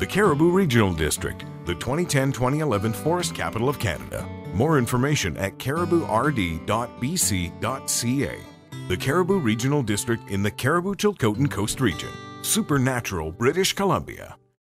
The Cariboo Regional District, the 2010 2011 Forest Capital of Canada. More information at caribooRD.bc.ca. The Cariboo Regional District in the Cariboo Chilcotin Coast Region. Supernatural, British Columbia.